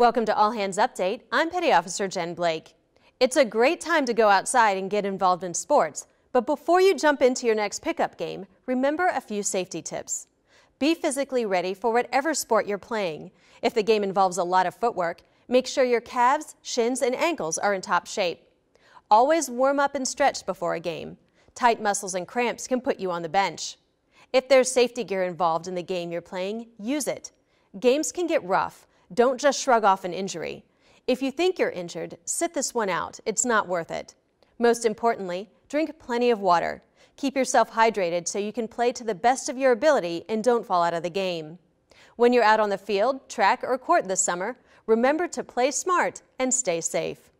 Welcome to All Hands Update. I'm Petty Officer Jen Blake. It's a great time to go outside and get involved in sports, but before you jump into your next pickup game, remember a few safety tips. Be physically ready for whatever sport you're playing. If the game involves a lot of footwork, make sure your calves, shins, and ankles are in top shape. Always warm up and stretch before a game. Tight muscles and cramps can put you on the bench. If there's safety gear involved in the game you're playing, use it. Games can get rough. Don't just shrug off an injury. If you think you're injured, sit this one out. It's not worth it. Most importantly, drink plenty of water. Keep yourself hydrated so you can play to the best of your ability and don't fall out of the game. When you're out on the field, track, or court this summer, remember to play smart and stay safe.